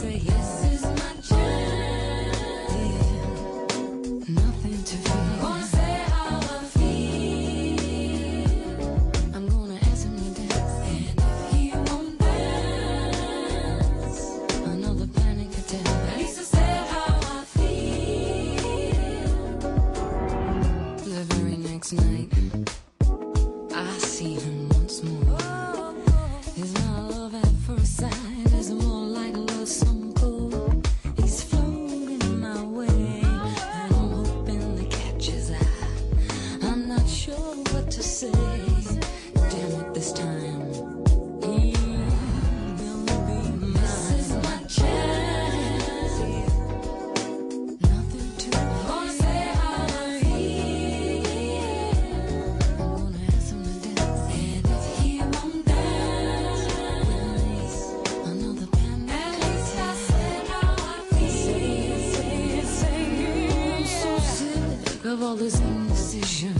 say yes. all his incisions.